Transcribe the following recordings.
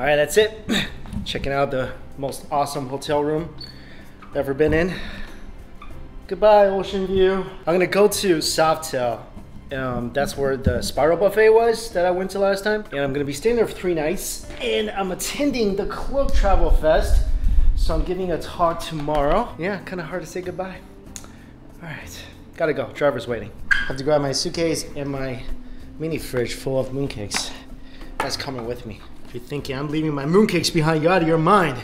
All right, that's it. Checking out the most awesome hotel room ever been in. Goodbye, Ocean View. I'm gonna go to Sofitel. Um, that's where the Spiral Buffet was that I went to last time. And I'm gonna be staying there for three nights. And I'm attending the Klook Travel Fest. So I'm giving a talk tomorrow. Yeah, kind of hard to say goodbye. All right, gotta go. Driver's waiting. have to grab my suitcase and my mini fridge full of mooncakes. That's coming with me. If you're thinking I'm leaving my mooncakes behind, you're out of your mind.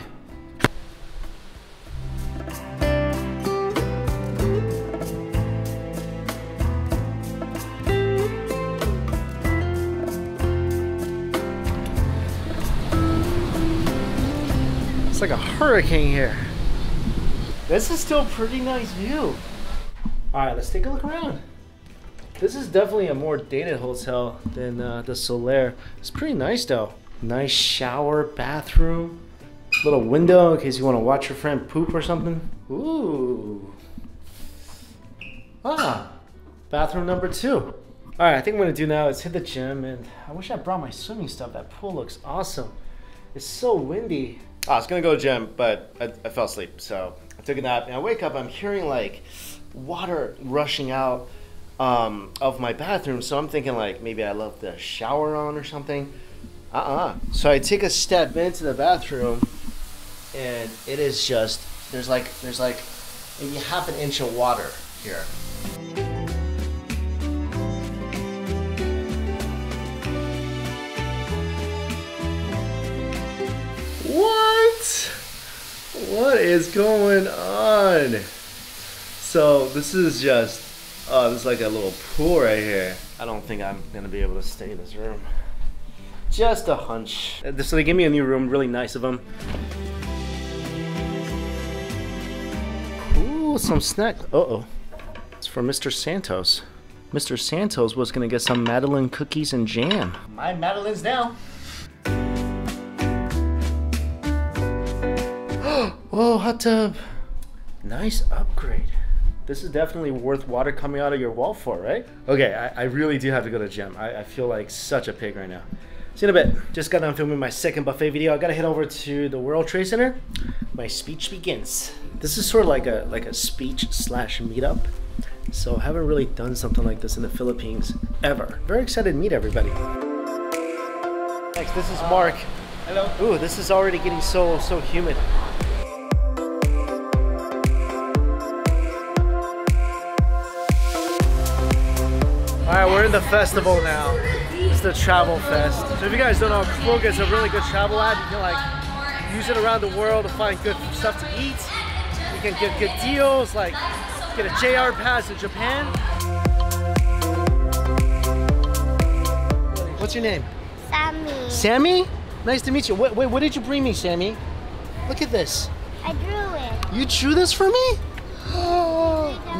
It's like a hurricane here. This is still a pretty nice view. All right, let's take a look around. This is definitely a more dated hotel than uh, the Solaire. It's pretty nice though. Nice shower, bathroom, little window in case you want to watch your friend poop or something. Ooh. Ah, bathroom number two. All right, I think I'm gonna do now is hit the gym and I wish I brought my swimming stuff. That pool looks awesome. It's so windy. Ah, I was gonna go to gym, but I, I fell asleep. So I took a nap and I wake up, I'm hearing like water rushing out um, of my bathroom. So I'm thinking like maybe I left the shower on or something. Uh-uh. So I take a step into the bathroom and it is just there's like there's like maybe half an inch of water here. What? What is going on? So this is just oh, this is like a little pool right here. I don't think I'm gonna be able to stay in this room. Just a hunch. Uh, So they gave me a new room, really nice of them. Ooh, some snack. Uh oh. It's for Mr. Santos. Mr. Santos was gonna get some Madeleine cookies and jam. My Madeleine's now. Whoa, hot tub. Nice upgrade. This is definitely worth water coming out of your wall for, right? Okay, I, I really do have to go to the gym. I, I feel like such a pig right now. See you in a bit. Just got done filming my second buffet video. I gotta head over to the World Trade Center. My speech begins. This is sort of like a like a speech slash meetup. So I haven't really done something like this in the Philippines ever. Very excited to meet everybody. Next, this is Mark. Hello. Ooh, this is already getting so so humid. All right, we're in the festival now. It's the Travel Fest. So if you guys don't know, Klook is a really good travel app. You can like use it around the world to find good stuff to eat. You can get good deals, like get a JR pass in Japan. What's your name? Sammy. Sammy? Nice to meet you. Wait, wait, what did you bring me, Sammy? Look at this. I drew it. You drew this for me?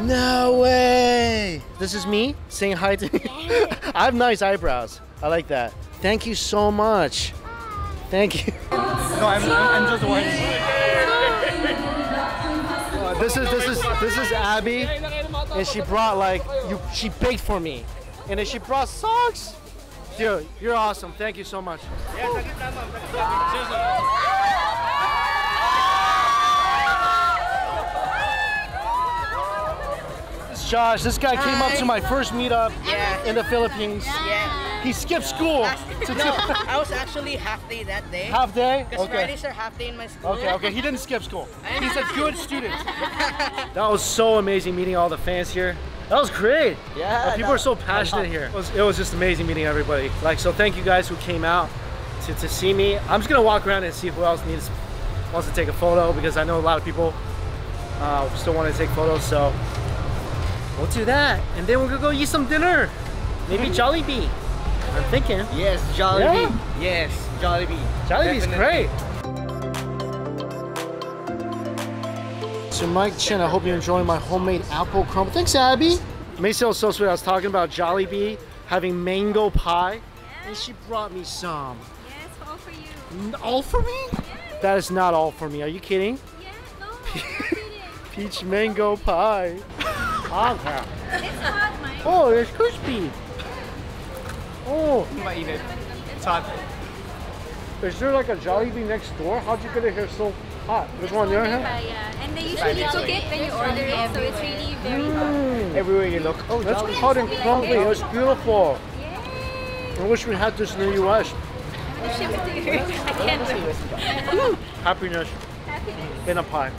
no way. This is me saying hi to you. I have nice eyebrows. I like that. Thank you so much. Thank you. No, I'm, I'm, I'm just one. Uh, this is this is this is Abby, and she brought like you. She baked for me, and then she brought socks. Dude, you're awesome. Thank you so much. It's Josh, this guy came up to my first meetup Yeah. in the Philippines. Yeah. He skipped school. to No, do- I was actually half day that day. Half day? Because Okay. Fridays are half day in my school. Okay, okay. He didn't skip school. He's a good student. That was so amazing meeting all the fans here. That was great. Yeah, Uh, people that- are so passionate here. It was, it was just amazing meeting everybody. Like, so thank you guys who came out to, to see me. I'm just gonna walk around and see who else needs wants to take a photo because I know a lot of people uh, still want to take photos. So we'll do that, and then we're gonna go eat some dinner. Maybe Jollibee. I'm thinking. Yes, Jollibee. Yeah. Yes, Jollibee. Jollibee's Definitely. great. So Mike Chen, I hope you're enjoying my homemade apple crumble. Thanks, Abby. Macy was so sweet. I was talking about Jollibee having mango pie, and she brought me some. Yes, all for you. All for me? That is not all for me. Are you kidding? Yes, no, I'm not kidding. Peach mango pie. Okay. It's hot, Mike. Oh, it's crispy. Oh, Mainit. It's hot. Is there like a Jollibee next door? How'd you get it here so hot? There's one there, huh? By, yeah. And they usually cook it when you order it, so it's really very hot. Mm, Everywhere you look. Oh, that's Jolly. cut and crumbly. It's beautiful. Yay! I wish we had this in the U.S. We'll ship it to you. I can't. Happiness Happiness. in a pie.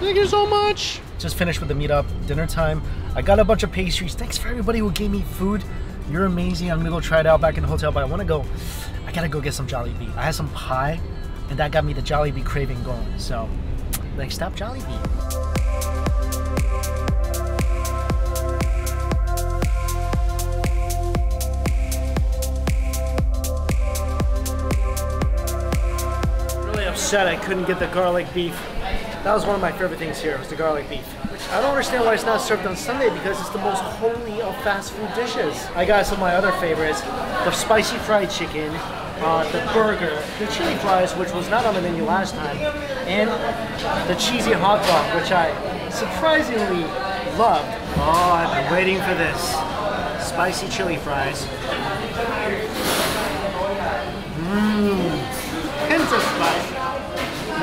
Thank you so much. Just finished with the meetup, dinner time. I got a bunch of pastries. Thanks for everybody who gave me food. You're amazing. I'm gonna go try it out back in the hotel, but I wanna go. I gotta go get some Jollibee. I had some pie, and that got me the Jollibee craving going. So, next stop, Jollibee. Really upset I couldn't get the garlic beef. That was one of my favorite things here, was the garlic beef. I don't understand why it's not served on Sunday because it's the most holy of fast food dishes. I got some of my other favorites, the spicy fried chicken, uh, the burger, the chili fries, which was not on the menu last time, and the cheesy hot dog, which I surprisingly loved. Oh, I've been waiting for this. Spicy chili fries. Mmm. Hint of spice.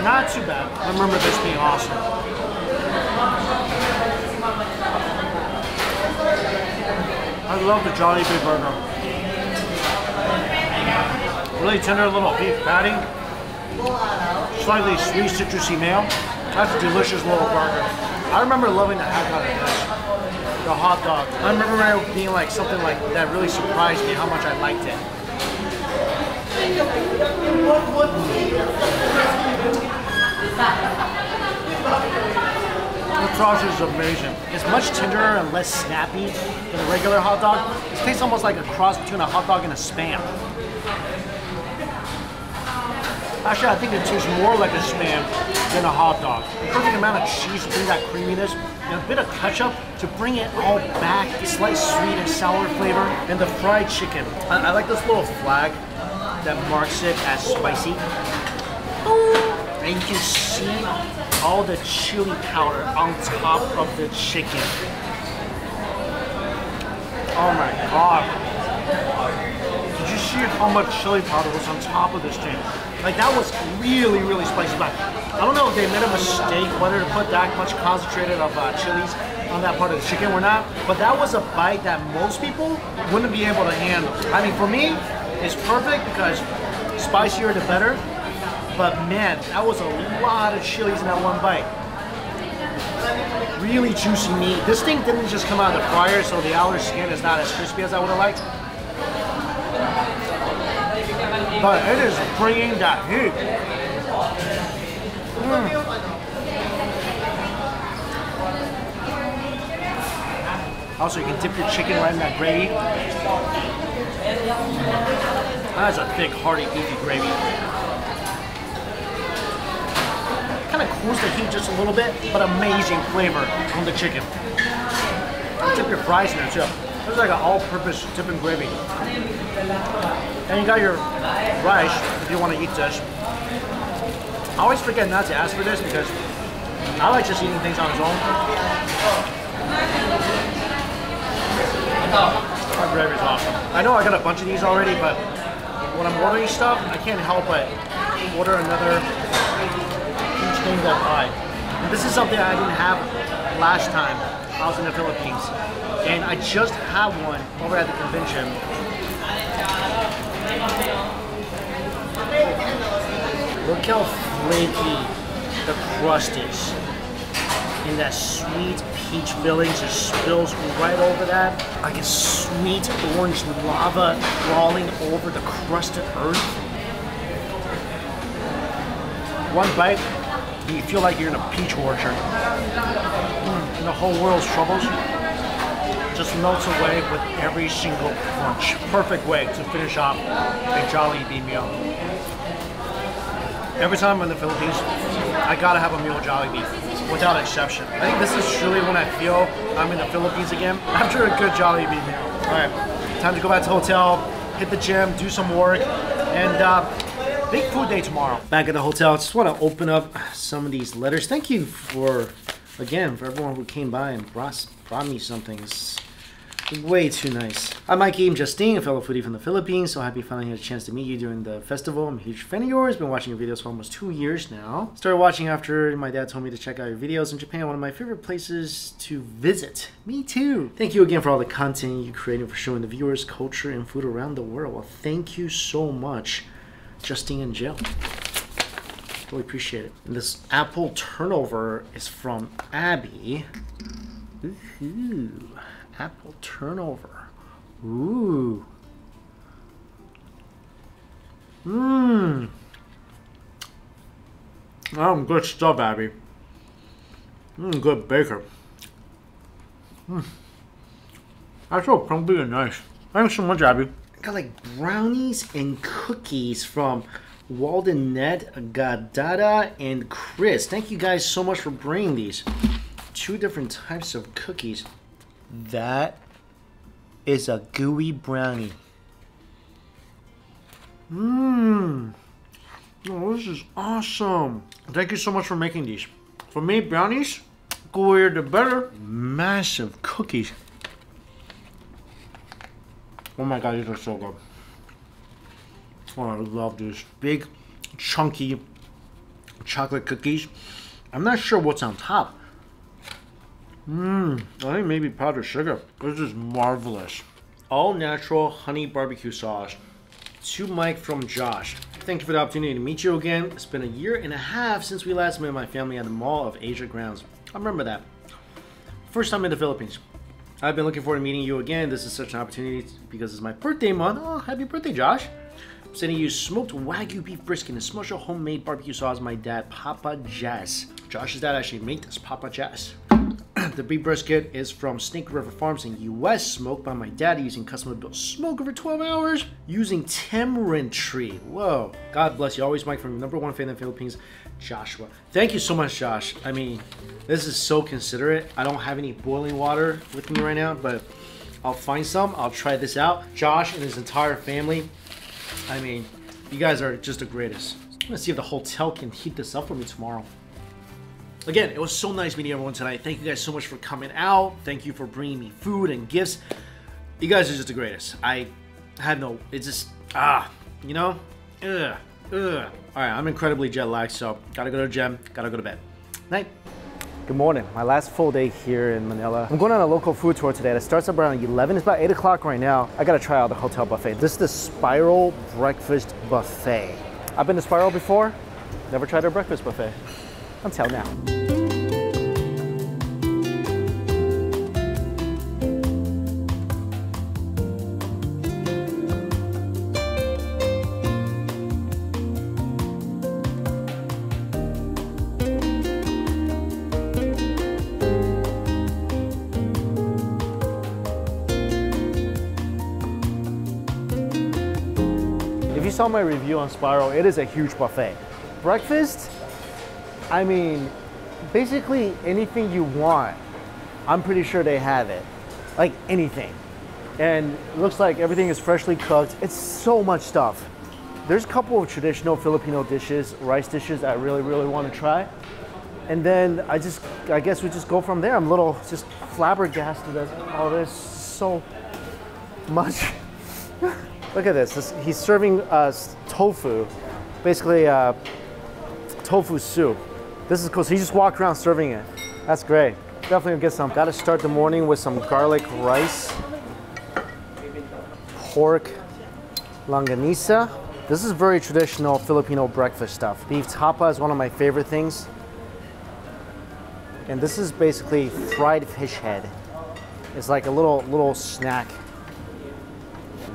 Not too bad. I remember this being awesome. I love the Jolly Big Burger. Really tender little beef patty. Slightly sweet citrusy mayo. That's a delicious little burger. I remember loving the heck out of this. The hot dog. I remember it being like something like that really surprised me how much I liked it. The sausage is amazing. It's much tenderer and less snappy than a regular hot dog. It tastes almost like a cross between a hot dog and a spam. Actually, I think it tastes more like a spam than a hot dog. The perfect amount of cheese to bring that creaminess, and a bit of ketchup to bring it all back. The slight sweet and sour flavor, and the fried chicken. I, I like this little flag that marks it as spicy. Oh, And you can see all the chili powder on top of the chicken. Oh my god. Did you see how much chili powder was on top of this thing? Like that was really, really spicy. But I don't know if they made a mistake whether to put that much concentrated of uh, chilies on that part of the chicken or not. But that was a bite that most people wouldn't be able to handle. I mean, for me, it's perfect because spicier the better. But man, that was a lot of chilies in that one bite. Really juicy meat. This thing didn't just come out of the fryer, so the outer skin is not as crispy as I would have liked. But it is bringing that heat. Mm. Also, you can dip your chicken right in that gravy. That's a thick, hearty, beefy gravy. Kind of cools the heat just a little bit, but amazing flavor on the chicken. Dip your fries in there too. Is like an all-purpose dip and gravy. And you got your rice if you want to eat this. I always forget not to ask for this because I like just eating things on its own. Our gravy is awesome. I know I got a bunch of these already, but when I'm ordering stuff, I can't help but order another each thing that I. And this is something I didn't have last time I was in the Philippines. And I just had one over at the convention. Look how flaky the crust is. And that sweet peach filling just spills right over that. Like a sweet orange lava crawling over the crusted earth. One bite, you feel like you're in a peach orchard. And the whole world's troubles just melts away with every single crunch. Perfect way to finish off a Jollibee meal. Every time I'm in the Philippines, I gotta have a meal of Jollibee, without exception. I think this is truly when I feel I'm in the Philippines again, after a good Jolly Jollibee meal. All right, time to go back to the hotel, hit the gym, do some work, and uh, big food day tomorrow. Back at the hotel, I just want to open up some of these letters. Thank you for, again, for everyone who came by and brought, brought me something. It's Way too nice. I'm Mikey, I'm Justine, a fellow foodie from the Philippines. So happy finally had a chance to meet you during the festival. I'm a huge fan of yours. Been watching your videos for almost two years now. Started watching after my dad told me to check out your videos in Japan, one of my favorite places to visit. Me too. Thank you again for all the content you created for showing the viewers culture and food around the world. Well, thank you so much, Justine and Jill. Really appreciate it. And this apple turnover is from Abby. Ooh, apple turnover. Ooh. Mmm. Um, good stuff, Abby. Mmm, good baker. Mmm. That's so crumbly and nice. Thanks so much, Abby. Got like brownies and cookies from Walden Ned, Gadada, and Chris. Thank you guys so much for bringing these. Two different types of cookies. That is a gooey brownie. Mmm. Oh, this is awesome. Thank you so much for making these. For me, brownies, gooier the better. Massive cookies. Oh my god, these are so good. Oh, I love these big, chunky chocolate cookies. I'm not sure what's on top. Mmm, I think maybe powdered sugar. This is marvelous. All natural honey barbecue sauce. To Mike from Josh. Thank you for the opportunity to meet you again. It's been a year and a half since we last met my family at the Mall of Asia grounds. I remember that. First time in the Philippines. I've been looking forward to meeting you again. This is such an opportunity because it's my birthday month. Oh, happy birthday, Josh. I'm sending you smoked Wagyu beef brisket and special homemade barbecue sauce my dad, Papa Jazz. Josh's dad actually made this, Papa Jazz. the beef brisket is from Snake River Farms in US, smoked by my dad using custom built smoke over 12 hours using tamarind tree. Whoa. God bless you. Always Mike from number one fan in the Philippines, Joshua. Thank you so much, Josh. I mean, this is so considerate. I don't have any boiling water with me right now, but I'll find some. I'll try this out. Josh and his entire family. I mean, you guys are just the greatest. I'm gonna see if the hotel can heat this up for me tomorrow. Again, it was so nice meeting everyone tonight. Thank you guys so much for coming out. Thank you for bringing me food and gifts. You guys are just the greatest. I had no, it's just, ah, you know? Ugh, ugh. All right, I'm incredibly jet lagged, so gotta go to the gym, gotta go to bed. Night. Good morning. My last full day here in Manila. I'm going on a local food tour today that starts up around 11. It's about 8 o'clock right now. I gotta try out the hotel buffet. This is the Spiral Breakfast Buffet. I've been to Spiral before, never tried their breakfast buffet. Until now. Saw my review on Spiral, it is a huge buffet. Breakfast, I mean, basically anything you want, I'm pretty sure they have it. Like anything. And looks like everything is freshly cooked. It's so much stuff. There's a couple of traditional Filipino dishes, rice dishes I really, really want to try. And then I just, I guess we just go from there. I'm a little just flabbergasted at all this so much. Look at this. this he's serving us tofu, basically uh, tofu soup. This is cool. So he just walked around serving it. That's great. Definitely get some. Gotta start the morning with some garlic rice, pork longanisa. This is very traditional Filipino breakfast stuff. Beef tapa is one of my favorite things. And this is basically fried fish head. It's like a little little snack.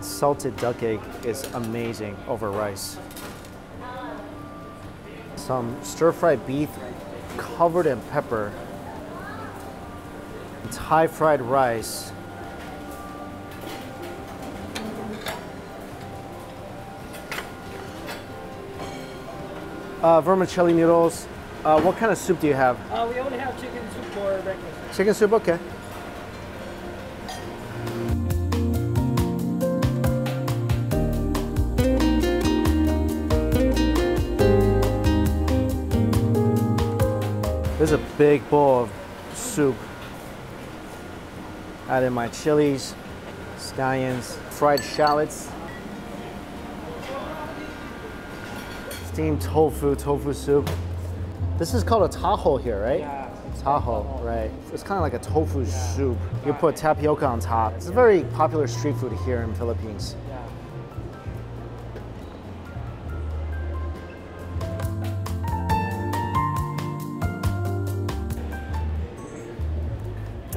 Salted duck egg is amazing over rice. Some stir-fried beef covered in pepper. And Thai fried rice. Uh, vermicelli noodles. Uh, what kind of soup do you have? Uh, we only have chicken soup for breakfast. Chicken soup, okay. There's a big bowl of soup. Add in my chilies, scallions, fried shallots, steamed tofu, tofu soup. This is called a taho here, right? Yeah. Taho, right. It's kind of like a tofu soup. You put tapioca on top. It's a very popular street food here in Philippines.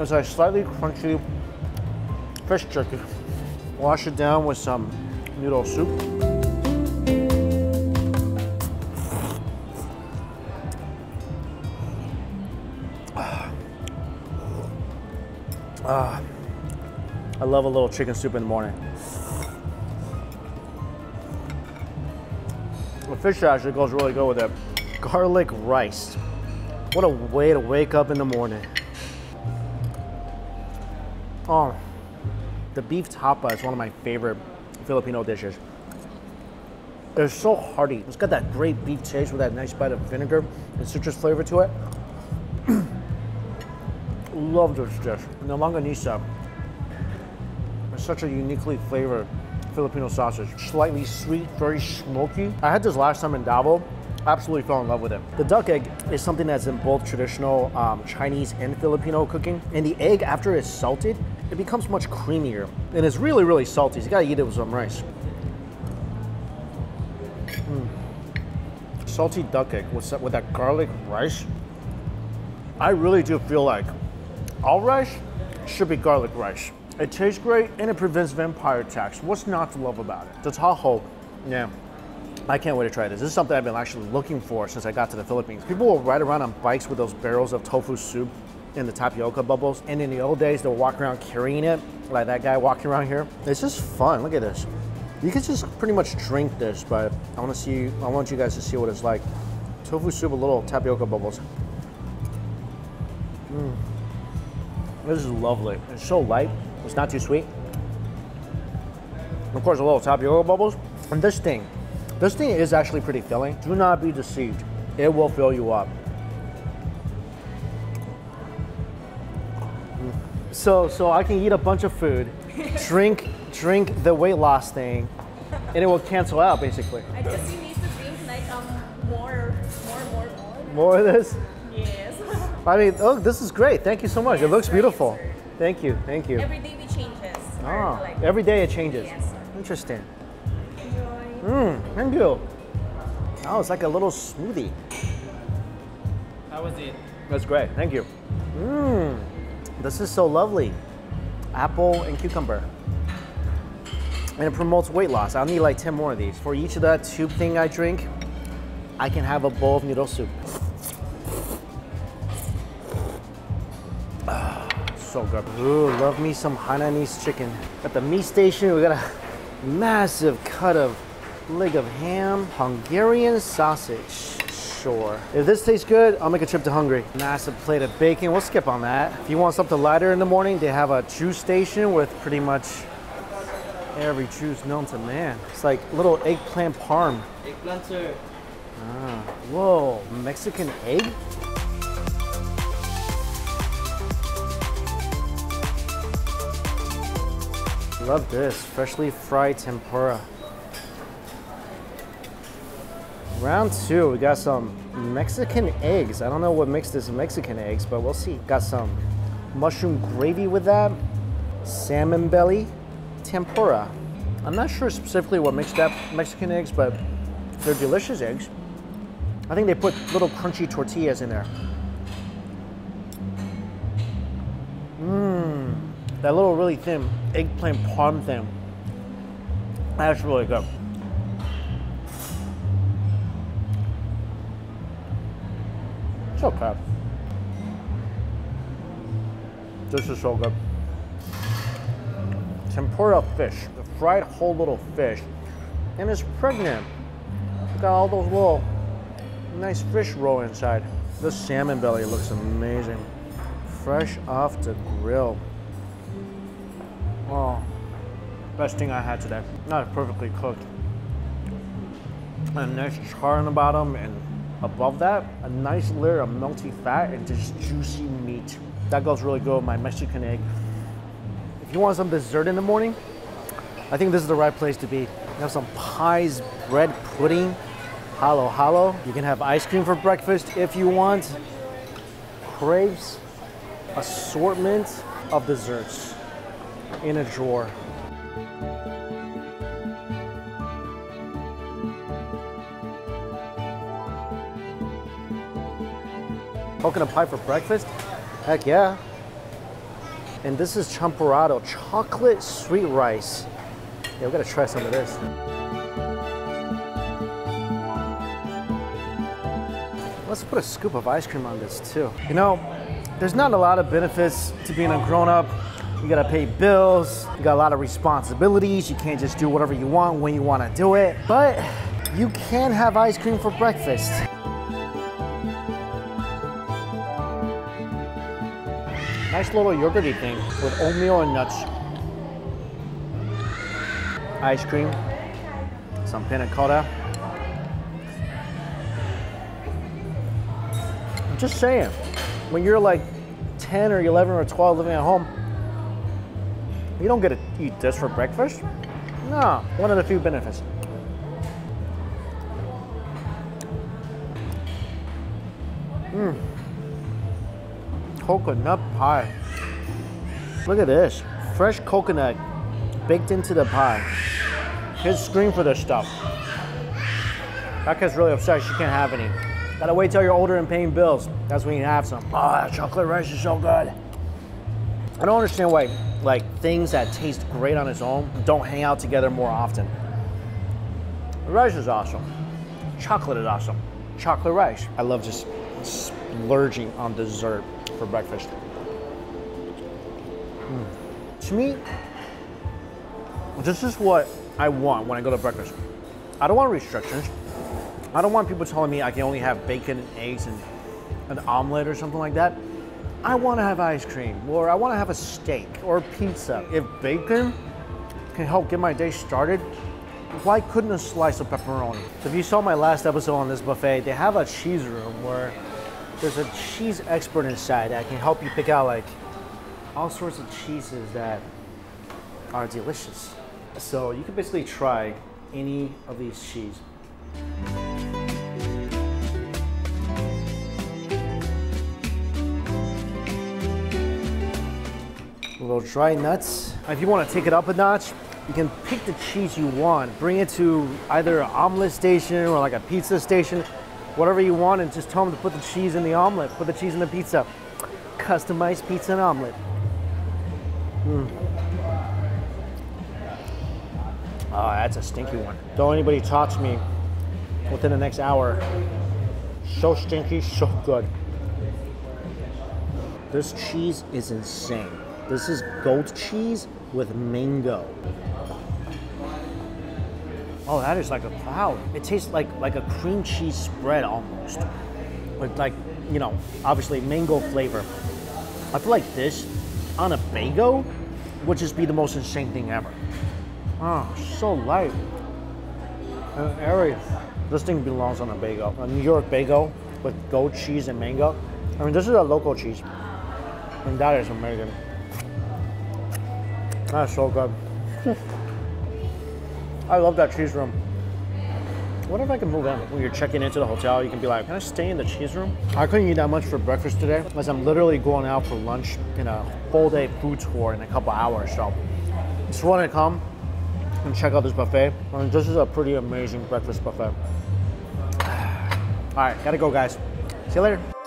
It's a slightly crunchy fish jerky. Wash it down with some noodle soup. Ah, I love a little chicken soup in the morning. The fish actually goes really good with it. Garlic rice. What a way to wake up in the morning. Oh, the beef tapa is one of my favorite Filipino dishes. It's so hearty. It's got that great beef taste with that nice bite of vinegar and citrus flavor to it. Love this dish. And the longanisa is such a uniquely flavored Filipino sausage. Slightly sweet, very smoky. I had this last time in Davao. Absolutely fell in love with it. The duck egg is something that's in both traditional um, Chinese and Filipino cooking. And the egg, after it's salted, it becomes much creamier. And it's really, really salty. So you gotta eat it with some rice. Mm. Salty duck egg with, with that garlic rice. I really do feel like all rice should be garlic rice. It tastes great and it prevents vampire attacks. What's not to love about it? The Taho, yeah. I can't wait to try this. This is something I've been actually looking for since I got to the Philippines. People will ride around on bikes with those barrels of tofu soup and the tapioca bubbles. And in the old days, they'll walk around carrying it, like that guy walking around here. It's just fun. Look at this. You can just pretty much drink this, but I want to see. I want you guys to see what it's like. Tofu soup with little tapioca bubbles. Mm. This is lovely. It's so light. It's not too sweet. Of course, a little tapioca bubbles. And this thing, this thing is actually pretty filling. Do not be deceived. It will fill you up. So, so I can eat a bunch of food, drink, drink the weight loss thing, and it will cancel out basically. I just you need to drink like um more, more, more, more. More of this. Yes. I mean, oh, this is great. Thank you so much. It looks Yes, beautiful. sir. Thank you. Thank you. Every day we changes. or Ah, like- every day it changes. Yes. Interesting. Enjoy. Mmm, thank you. Oh, it's like a little smoothie. How was it? That's great. Thank you. Mmm, this is so lovely. Apple and cucumber. And it promotes weight loss. I'll need like 10 more of these. For each of that tube thing I drink, I can have a bowl of noodle soup. Ah, so good. Ooh, love me some Hainanese chicken. At the meat station, we got a massive cut of leg of ham, Hungarian sausage. Sure. If this tastes good, I'll make a trip to Hungary. Massive plate of bacon. We'll skip on that. If you want something lighter in the morning, they have a juice station with pretty much every juice known to man. It's like little eggplant parm. Eggplant, sir. Ah, whoa, Mexican egg? Love this, freshly fried tempura. Round two, we got some Mexican eggs. I don't know what makes this Mexican eggs, but we'll see. Got some mushroom gravy with that, salmon belly, tempura. I'm not sure specifically what makes that Mexican eggs, but they're delicious eggs. I think they put little crunchy tortillas in there. Mmm, that little really thin eggplant parm thing. That's really good. It's okay. This is so good. Tempura fish, the fried whole little fish, and it's pregnant. It's got all those little nice fish roll inside. This salmon belly looks amazing. Fresh off the grill. Oh, best thing I had today. Not perfectly cooked. A nice char on the bottom, and above that, a nice layer of melty fat and just juicy meat. That goes really good with my Mexican egg. If you want some dessert in the morning, I think this is the right place to be. You have some pies, bread pudding, halo halo. You can have ice cream for breakfast if you want. Crepes, assortment of desserts in a drawer. Coconut pie for breakfast? Heck yeah. And this is champorado, chocolate sweet rice. Yeah, we gotta try some of this. Let's put a scoop of ice cream on this too. You know, there's not a lot of benefits to being a grown up. You gotta pay bills, you got a lot of responsibilities. You can't just do whatever you want when you wanna do it. But you can have ice cream for breakfast. Nice little yogurty thing with oatmeal and nuts. Ice cream, some panna cotta. I'm just saying, when you're like 10 or 11 or 12 living at home, you don't get to eat this for breakfast. No, one of the few benefits. Mmm coconut pie. Look at this. Fresh coconut baked into the pie. Kids scream for this stuff. That kid's really upset she can't have any. Gotta wait till you're older and paying bills. That's when you have some. Oh, that chocolate rice is so good. I don't understand why like things that taste great on its own don't hang out together more often. The rice is awesome. Chocolate is awesome. Chocolate rice. I love just splurging on dessert for breakfast. Mm. To me, this is what I want when I go to breakfast. I don't want restrictions. I don't want people telling me I can only have bacon and eggs and an omelet or something like that. I want to have ice cream or I want to have a steak or pizza. If bacon can help get my day started, why couldn't a slice of pepperoni? So if you saw my last episode on this buffet, they have a cheese room where there's a cheese expert inside that can help you pick out like all sorts of cheeses that are delicious. So you can basically try any of these cheese. Little dry nuts. If you want to take it up a notch, you can pick the cheese you want. Bring it to either an omelet station or like a pizza station whatever you want and just tell them to put the cheese in the omelet, put the cheese in the pizza. Customized pizza and omelet. Mm. Oh, that's a stinky one. Don't anybody talk to me within the next hour. So stinky, so good. This cheese is insane. This is goat cheese with mango. Oh, that is like a cloud. It tastes like like a cream cheese spread almost. With like, you know, obviously mango flavor. I feel like this on a bagel would just be the most insane thing ever. Oh, so light airy. This thing belongs on a bagel. A New York bagel with goat cheese and mango. I mean, this is a local cheese. And that is amazing. That's so good. I love that cheese room. What if I can move in? When you're checking into the hotel, you can be like, can I stay in the cheese room? I couldn't eat that much for breakfast today, as I'm literally going out for lunch in a full day food tour in a couple hours. So just wanted to come and check out this buffet. I mean, this is a pretty amazing breakfast buffet. All right, gotta go guys. See you later.